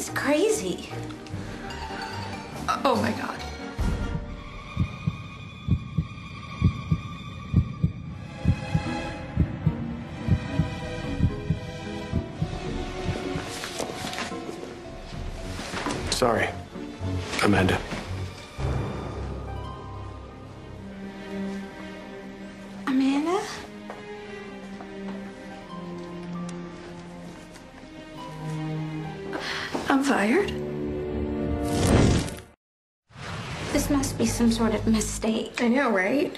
is crazy. Oh my god. Sorry, Amanda. I'm fired. This must be some sort of mistake. I know, right?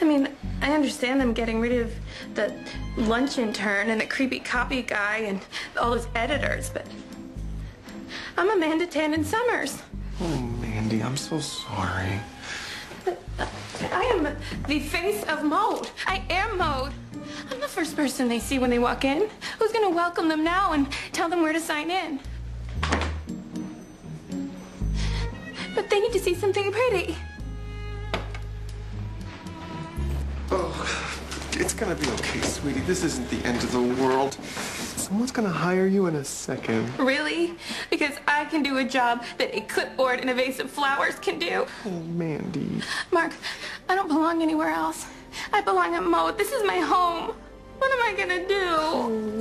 I mean, I understand them getting rid of the lunch intern and the creepy copy guy and all those editors, but I'm Amanda Tanen Sommers. Oh, Mandy, I'm so sorry. Uh, I am the face of mode. I am mode. I'm the first person they see when they walk in. Who's gonna welcome them now and tell them where to sign in? But they need to see something pretty. Oh, it's gonna be okay, sweetie. This isn't the end of the world. Someone's gonna hire you in a second. Really? Because I can do a job that a clipboard and a vase of flowers can do. Oh, Mandy. Mark, I don't belong anywhere else. I belong at Mode. This is my home. What am I gonna do? Oh.